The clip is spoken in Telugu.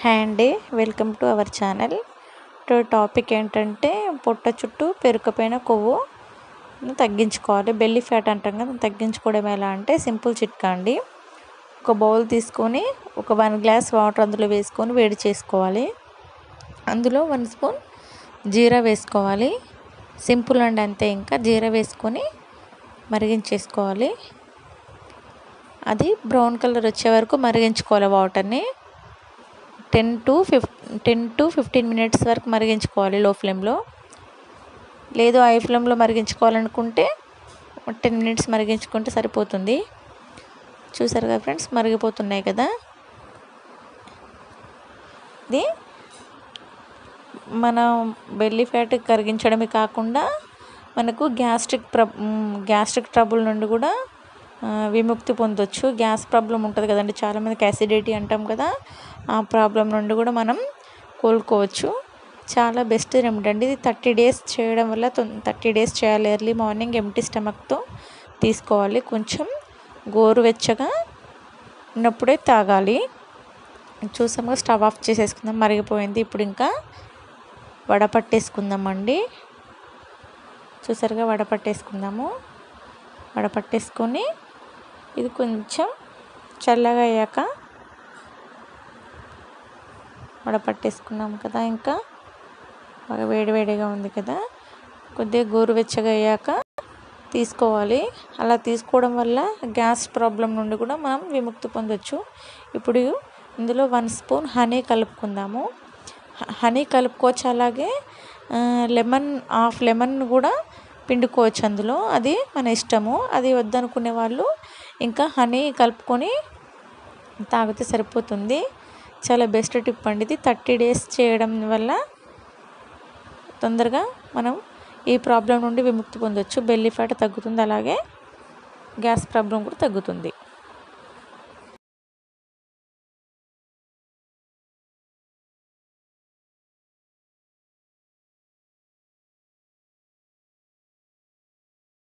హాయ్ అండి welcome to our channel to topic ఏంటంటే పొట్ట చుట్టూ పెరుకపోయిన కొవ్వు. తగ్గించుకోవాలి. బెల్లి ఫ్యాట్ అంటాం కదా తగ్గించుకోవడం ఎలా అంటే సింపుల్ చిట్కా అండి. ఒక బౌల్ తీసుకొని ఒక వన్ గ్లాస్ వాటర్ అందులో వేసుకొని వేడి చేసుకోవాలి. అందులో వన్ స్పూన్ జీరా వేసుకోవాలి. సింపుల్ అండి అంతే ఇంకా. జీరా వేసుకొని మరిగించేసుకోవాలి. అది బ్రౌన్ కలర్ వచ్చే వరకు మరిగించుకోవాలి వాటర్ని ten to fifteen to fifteen minutes వరకు మరిగించుకోవాలి లో ఫ్లేమ్లో. లేదు హై ఫ్లేమ్లో మరిగించుకోవాలనుకుంటే టెన్ మినిట్స్ మరిగించుకుంటే సరిపోతుంది. చూసారు కదా ఫ్రెండ్స్ మరిగిపోతున్నాయి కదా. ఇది మన బెల్లి ఫ్యాట్ కరిగించడమే కాకుండా మనకు గ్యాస్ట్రిక్ ప్ర గ్యాస్ట్రిక్ ట్రబుల్ నుండి కూడా విముక్తి పొందొచ్చు. గ్యాస్ ప్రాబ్లం ఉంటుంది కదండి. చాలామందికి యాసిడిటీ అంటాం కదా. ఆ ప్రాబ్లం నుండి కూడా మనం కోలుకోవచ్చు. చాలా బెస్ట్ రెమెడీ అండి. ఇది థర్టీ డేస్ చేయడం వల్ల థర్టీ డేస్ చేయాలి. ఎర్లీ మార్నింగ్ ఎంటీ స్టమక్తో తీసుకోవాలి. కొంచెం గోరువెచ్చగా ఉన్నప్పుడే తాగాలి. చూసాము స్టవ్ ఆఫ్ చేసేసుకుందాం. మరిగిపోయింది. ఇప్పుడు ఇంకా వడపట్టేసుకుందామండి చూసారుగా వడపట్టేసుకుందాము వడపట్టేసుకొని ఇది కొంచెం చల్లగా అయ్యాక వడపట్టేసుకున్నాం కదా ఇంకా. బాగా వేడివేడిగా ఉంది కదా. కొద్దిగా గోరువెచ్చగా అయ్యాక తీసుకోవాలి. అలా తీసుకోవడం వల్ల గ్యాస్ ప్రాబ్లం నుండి కూడా మనం విముక్తి పొందొచ్చు. ఇప్పుడు ఇందులో వన్ స్పూన్ హనీ కలుపుకుందాము. హనీ కలుపుకోవచ్చు అలాగే లెమన్ హాఫ్ లెమన్ కూడా పిండుకోవచ్చు అందులో. అది మన ఇష్టము. అది వద్దనుకునే వాళ్ళు ఇంకా హనీ కలుపుకొని తాగితే సరిపోతుంది. చాలా బెస్ట్ టిప్ అండి ఇది. థర్టీ డేస్ చేయడం వల్ల తొందరగా మనం ఈ ప్రాబ్లం నుండి విముక్తి పొందొచ్చు. బెల్లి ఫ్యాట్ తగ్గుతుంది అలాగే గ్యాస్ ప్రాబ్లం కూడా తగ్గుతుంది.